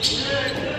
Good.